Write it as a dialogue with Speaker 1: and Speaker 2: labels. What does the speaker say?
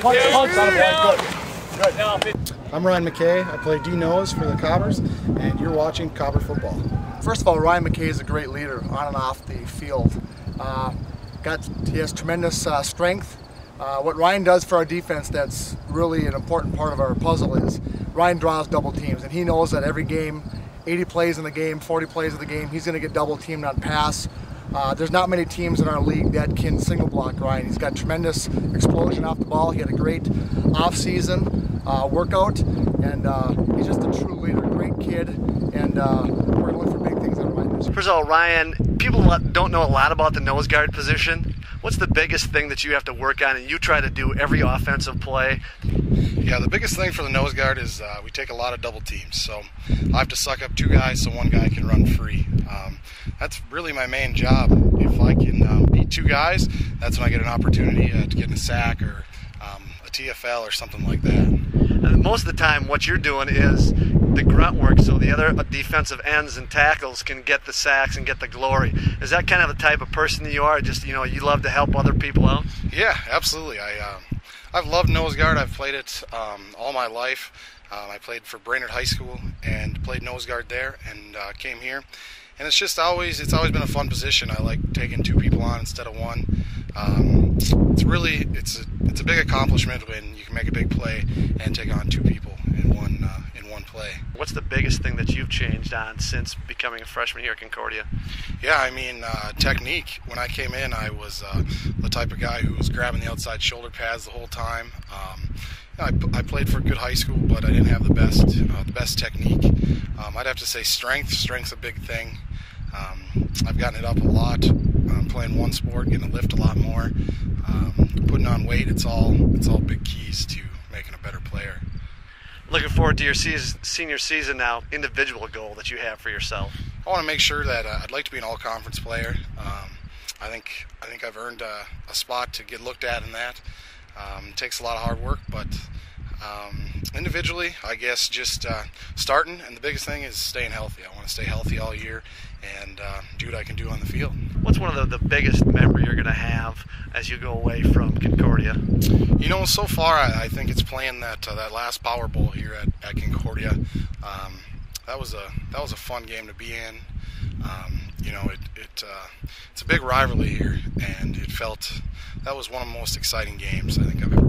Speaker 1: punch, punch on a point. Good. Good.
Speaker 2: I'm Ryan McKay. I play D nose for the Cobbers, and you're watching Cobber football.
Speaker 3: First of all, Ryan McKay is a great leader on and off the field. Uh, got he has tremendous uh, strength. Uh, what Ryan does for our defense that's really an important part of our puzzle is Ryan draws double teams, and he knows that every game, 80 plays in the game, 40 plays of the game, he's going to get double teamed on pass. Uh, there's not many teams in our league that can single block Ryan. He's got tremendous explosion off the ball. He had a great off-season uh, workout, and uh, he's just a true leader. Great kid, and uh, we're going to look for big things out of Ryan.
Speaker 4: First of all, Ryan, people don't know a lot about the nose guard position. What's the biggest thing that you have to work on and you try to do every offensive play?
Speaker 5: Yeah, the biggest thing for the nose guard is uh, we take a lot of double teams. So I have to suck up two guys so one guy can run free. Um, that's really my main job. If I can uh, beat two guys, that's when I get an opportunity uh, to get in a sack or um, a TFL or something like that.
Speaker 4: And most of the time, what you're doing is the grunt work so the other defensive ends and tackles can get the sacks and get the glory. Is that kind of the type of person you are? Just, you know, you love to help other people out?
Speaker 5: Yeah, absolutely. I, um, I've loved nose guard. I've played it um, all my life. Um, I played for Brainerd High School and played nose guard there, and uh, came here. And it's just always it's always been a fun position. I like taking two people on instead of one. Um, it's really it's a it's a big accomplishment when you can make a big play and take on two people in one uh, in one play.
Speaker 4: What's the biggest thing that you've changed on since becoming a freshman here at Concordia?
Speaker 5: Yeah, I mean uh, technique. When I came in, I was uh, the type of guy who was grabbing the outside shoulder pads the whole time. Um, I, I, played for a good high school, but I didn't have the best uh, the best technique. Um, I'd have to say strength. Strength's a big thing. Um, I've gotten it up a lot. Um, playing one sport, getting to lift a lot more, um, putting on weight. It's all it's all big keys to making a better player.
Speaker 4: Looking forward to your season, senior season now. Individual goal that you have for yourself.
Speaker 5: I want to make sure that uh, I'd like to be an all-conference player. Um, I think I think I've earned a, a, spot to get looked at in that. Um, it takes a lot of hard work, but um, individually, I guess just uh, starting, and the biggest thing is staying healthy. I want to stay healthy all year and uh, do what I can do on the field.
Speaker 4: What's one of the, the biggest memory you're going to have as you go away from Concordia?
Speaker 5: You know, so far I, I think it's playing that uh, that last Power Bowl here at, at Concordia. Um, that was a that was a fun game to be in. Um, you know, it, it uh, it's a big rivalry here, and it felt that was one of the most exciting games I think I've ever